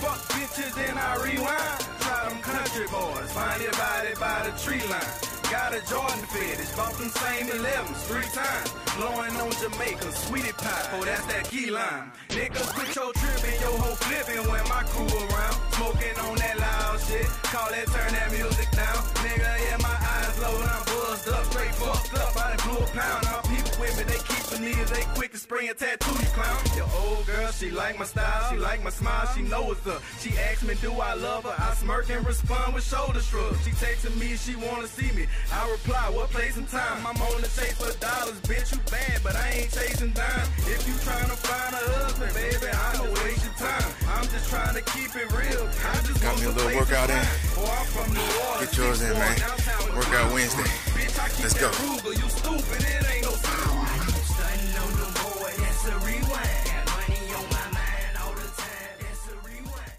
Fuck bitches, then I rewind. Try them country boys, find your body by the tree line. Got a Jordan fetish, bought them same 11s three times. Blowing on Jamaica, sweetie pie, oh that's that key lime. Niggas quit your tripping, your whole flipping when my crew around. Smoking on that loud shit, call that turn that music down. Nigga, yeah, my eyes low, and I'm buzzed up, straight fucked up. I done blew a pound, all people with me, they keeping me, they quick to spray a tattoo, you clown. Your old girl, she like my style, she like my smile, she know what's up. She asked me, do I love her? I smirk and respond with shoulder shrugs. She texting me, she wanna see me. I reply, what place and time? I'm on the chase for dollars, bitch, you bad, but I ain't chasing dimes. If you tryna find a husband, baby, I'ma waste your time. I'm just trying to keep it real. I just Got me a little workout in. Boy, I'm from New Orleans, Get yours in, man. Workout Wednesday. Bitch, I keep Let's go. Ruger,